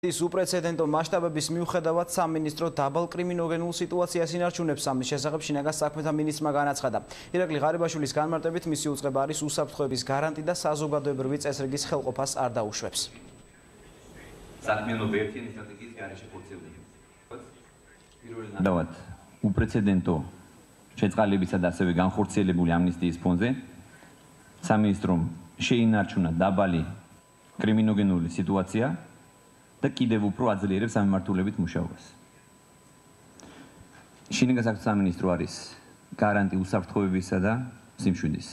ის უპრეცედენტო მასშტაბების მიუხედავად სამინისტრო დაბალ კრიმინოგენულ სიტუაციას ინარჩუნებს სამის შესახებ შინაგან საქმეთა მინისტრმა განაცხადა. ირაკლი ღარიბაშვილის განმარტებით მისი უწყება არის უსაფრთხოების გარანტი და საზოგადოებრივი წესრიგის ხელყოფას არ დაუშვებს. საქმიანობა ერთი ინსტიტუტის გარეშე ფუნქციონირებს. დავად უპრეცედენტო შეწყალებისა და ასევე განხორციელებული ამნისტიის ფონზე სამინისტრომ შეინარჩუნა დაბალი კრიმინოგენული სიტუაცია და კიდევ უფრო აძლიერებს სამმართველობით მუშაობას. შინაგან საქმეთა სამინისტრო არის გარანტი უსაფრთხოებისა და სიმშვიდის.